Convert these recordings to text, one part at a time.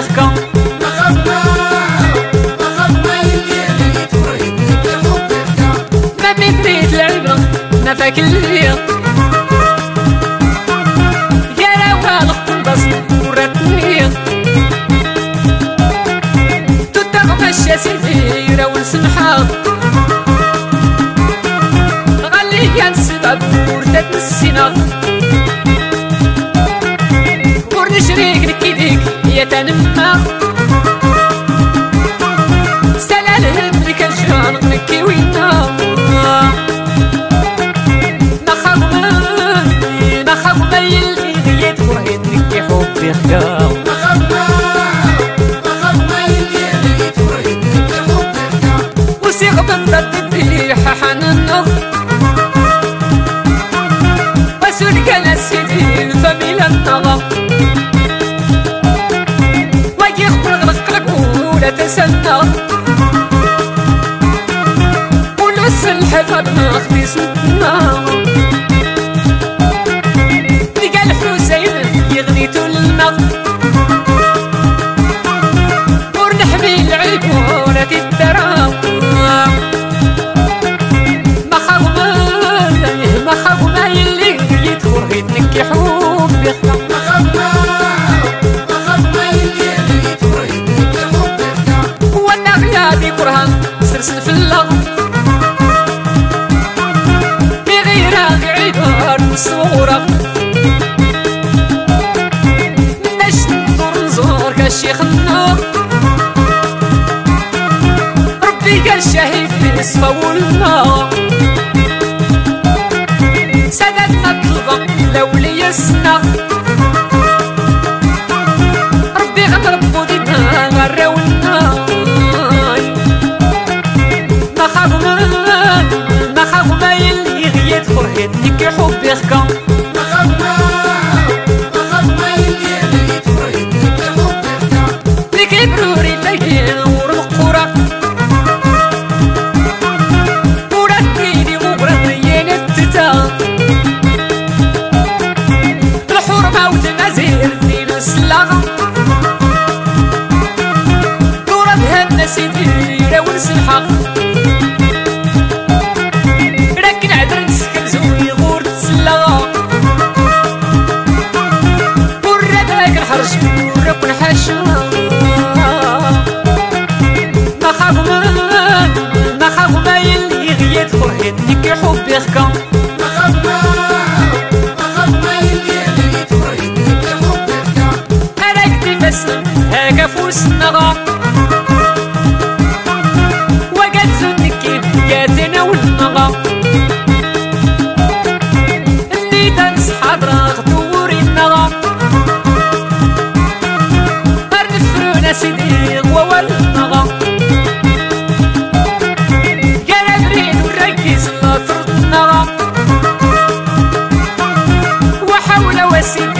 فاك الليل يا روال بس ورتني تتغمش يا سيدي راول سمحة غالي كان سبب وردت السنة. ورنشريك نكيديك يا تنمى تسنى ونعس الحفظ ناخدي سنة سرسل في اللغ بغير عبار صورة نشت نزور كالشيخ النور. ربي قال شهيد باسفة والنار. سدد مطلبة لو لي uri dhageen urul qura فسنا هاكا فوس النغا وقد زنكي ياتنا والنغا اللي تنس حضرة غدوري النغا سيدي غوا والنغا يا نريد نركز لا وحول وسيل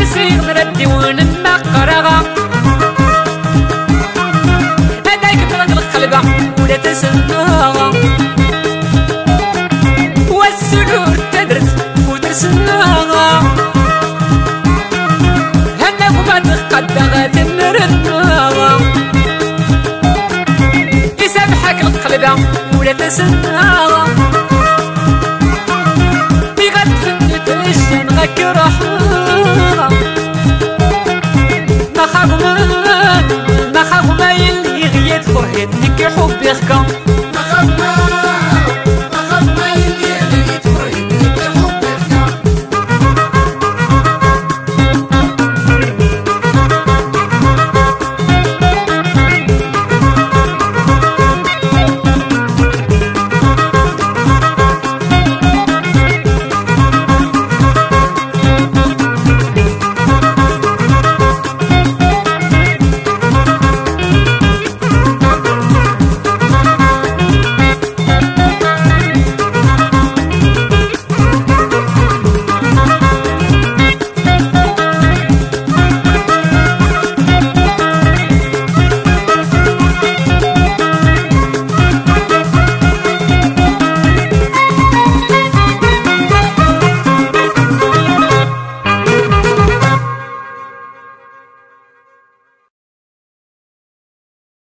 ساول سير نردي ونمقرغا ولا تسناها. والسرور تدرس وترسناها هنا وما تقدغ تمرناها يسامحك القلب ولا تسناها. بغد تجن غك رحمها ما خاف ما يلي غيت فرهد نك حبي خكا